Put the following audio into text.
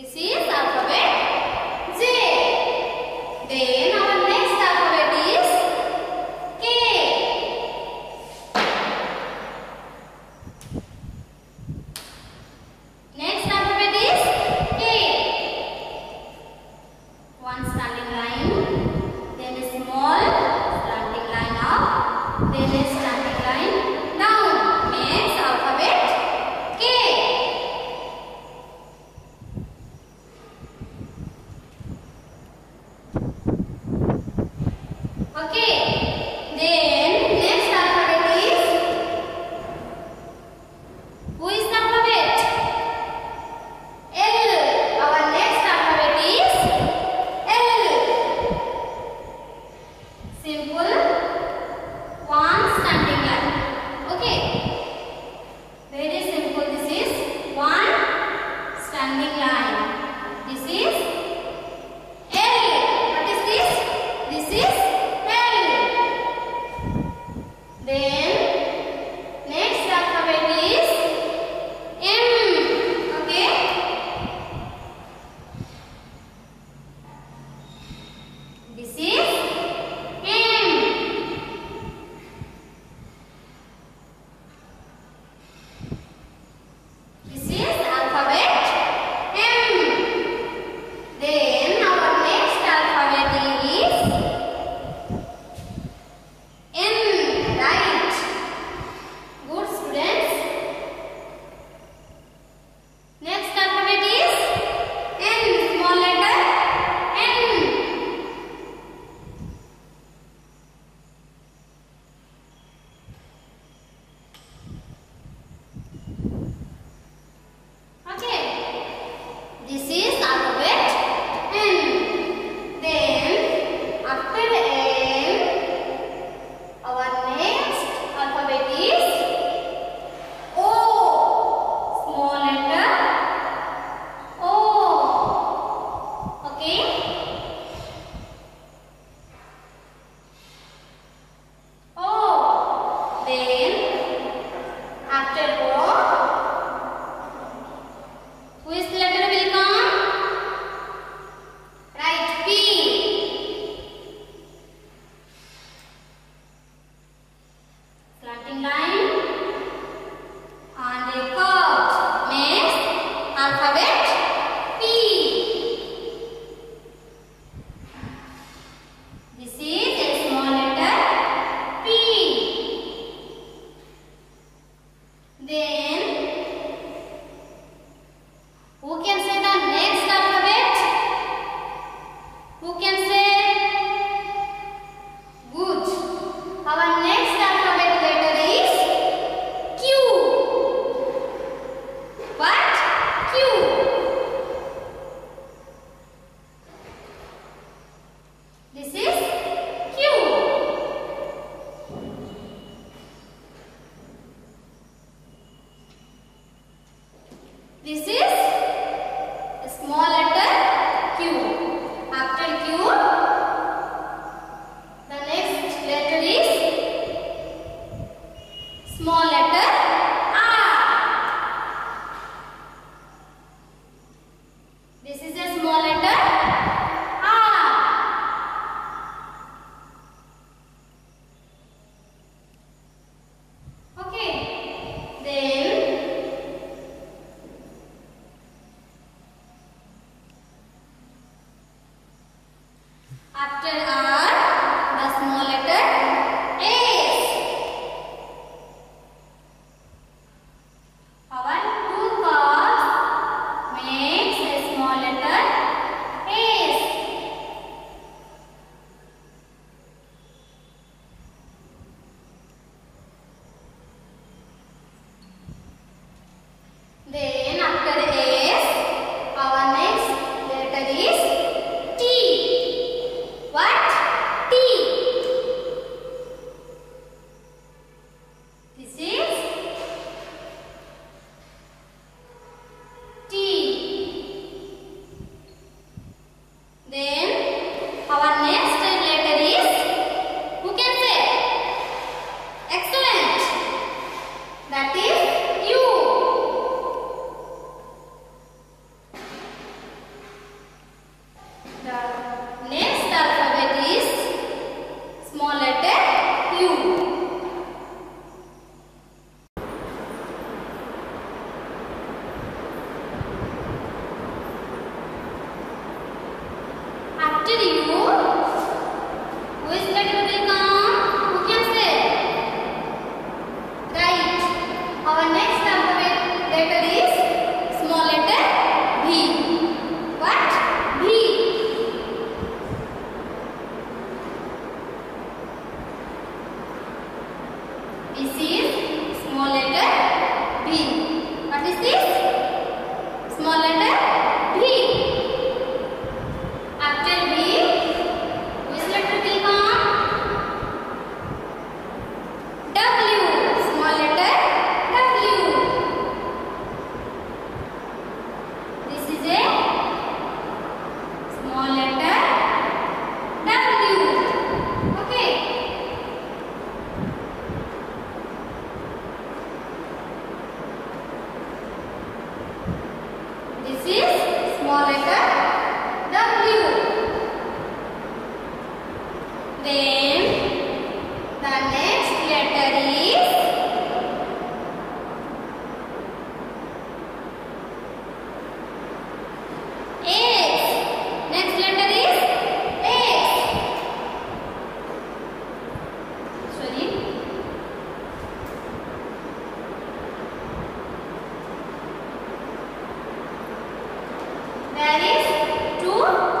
This is small letter W. Then Paris to